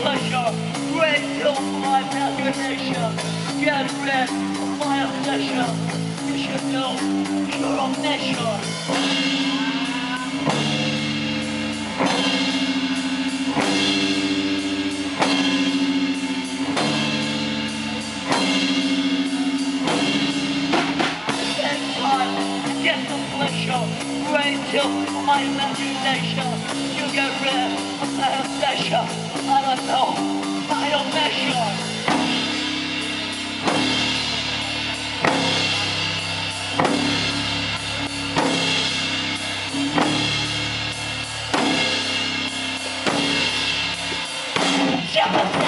pleasure, red till my imagination, get red my obsession, you should know you're a measure. angel, my imagination. You get rid of my obsession. I don't know, I don't measure. Yeah.